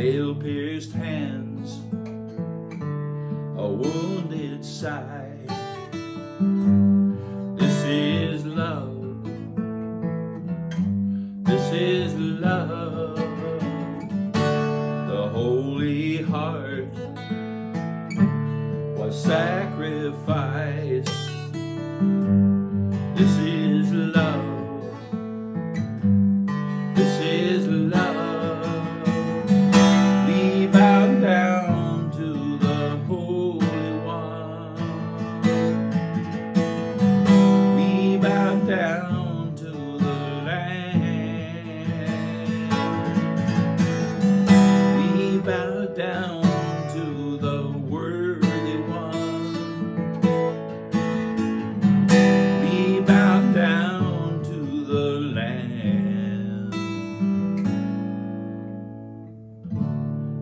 nail-pierced hands, a wounded side. This is love. This is love. The holy heart was sacrificed. Down to the Worthy One. We bow down to the Lamb.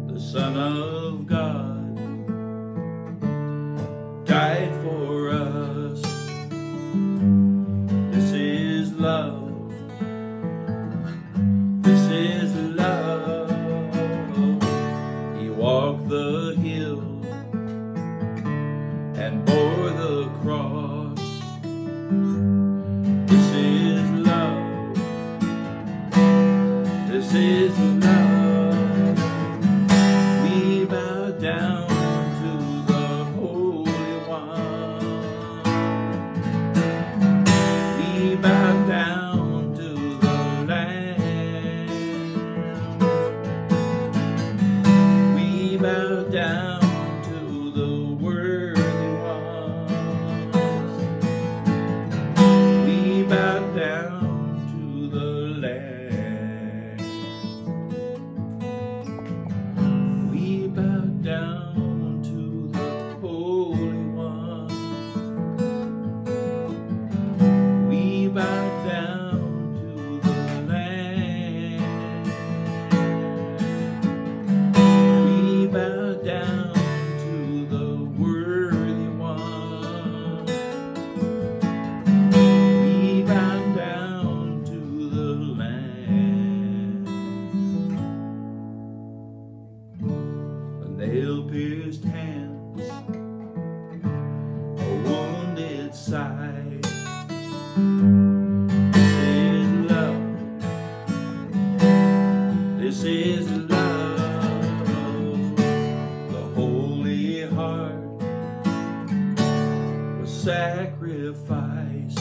The Son of God died for He walked the hill and bore the cross. This down The nail-pierced hands, a wounded side. This is love. This is love. The holy heart was sacrificed.